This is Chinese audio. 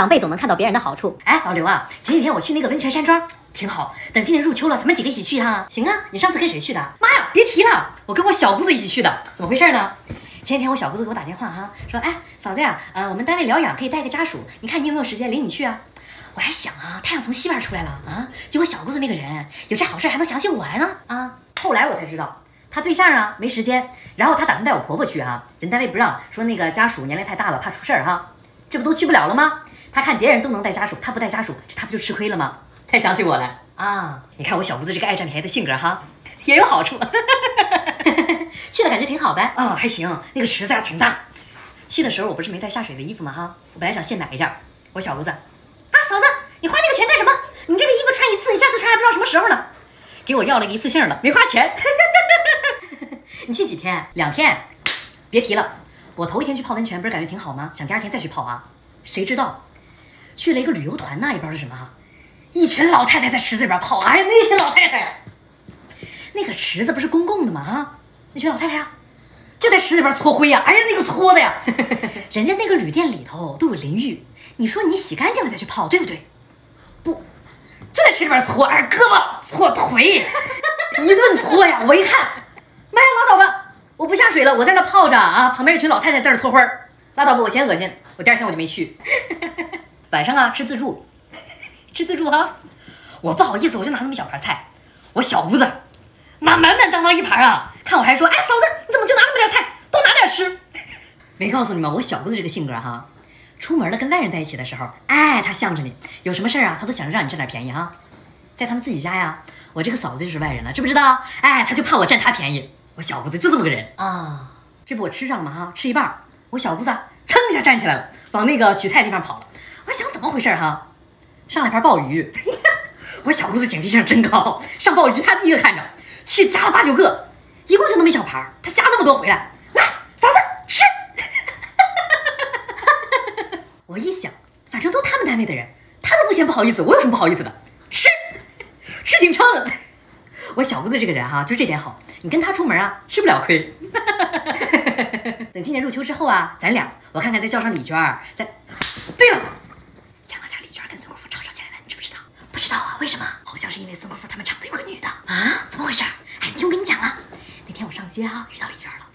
长辈总能看到别人的好处。哎，老刘啊，前几天我去那个温泉山庄，挺好。等今年入秋了，咱们几个一起去一趟啊？行啊，你上次跟谁去的？妈呀，别提了，我跟我小姑子一起去的。怎么回事呢？前几天我小姑子给我打电话哈，说，哎，嫂子呀，呃，我们单位疗养可以带个家属，你看你有没有时间领你去啊？我还想啊，太阳从西边出来了啊，结果小姑子那个人有这好事还能想起我来呢啊！后来我才知道，她对象啊没时间，然后她打算带我婆婆去哈，人单位不让，说那个家属年龄太大了，怕出事儿哈，这不都去不了了吗？她看别人都能带家属，他不带家属，这他不就吃亏了吗？太想起我了啊！你看我小姑子这个爱占便宜的性格哈，也有好处。去了感觉挺好呗。哦，还行，那个池子呀挺大。去的时候我不是没带下水的衣服吗？哈，我本来想现买一件。我小姑子，啊，嫂子，你花那个钱干什么？你这个衣服穿一次，你下次穿还不知道什么时候呢。给我要了个一次性的，没花钱。你去几天？两天。别提了，我头一天去泡温泉不是感觉挺好吗？想第二天再去泡啊。谁知道去了一个旅游团那，也不知道是什么，一群老太太在池子里边泡。哎呀，那群老太太，那个池子不是公共的吗？啊，那群老太太呀，就在池里边搓灰呀。哎呀，那个搓的呀，人家那个旅店里头都有淋浴，你说你洗干净了再去泡，对不对？不，就在池里边搓，哎，胳膊搓腿，一顿搓呀。我一看，妈呀，拉倒吧，我不下水了，我在那泡着啊。旁边一群老太太在那搓灰，拉倒吧，我嫌恶心，我第二天我就没去。晚上啊，吃自助，吃自助哈。我不好意思，我就拿那么一小盘菜，我小姑子拿满满当当一盘啊。看我还说，哎，嫂子，你怎么就拿那么点菜，多拿点吃。没告诉你们，我小姑子这个性格哈，出门了跟外人在一起的时候，哎，她向着你，有什么事儿啊，她都想着让你占点便宜哈。在他们自己家呀，我这个嫂子就是外人了，知不知道？哎，她就怕我占她便宜。我小姑子就这么个人啊。这不我吃上了吗？哈，吃一半，我小姑子噌一下站起来了，往那个取菜地方跑了。我还想怎么回事哈？上来盘鲍鱼，我小姑子警惕性真高，上鲍鱼她第一个看着，去夹了八九个，一共就那么一小盘，她夹那么多回来，来嫂子吃。我一想，反正都他们单位的人，他都不嫌不好意思，我有什么不好意思的？吃，吃挺撑。我小姑子这个人哈，就这点好，你跟她出门啊，吃不了亏。等今年入秋之后啊，咱俩我看看再叫上李娟儿，再。对了，前两天李娟跟孙国富吵吵起来了，你知不知道？不知道啊，为什么？好像是因为孙国富他们厂子有个女的啊，怎么回事？哎，听我跟你讲啊，那天我上街啊，遇到李娟了。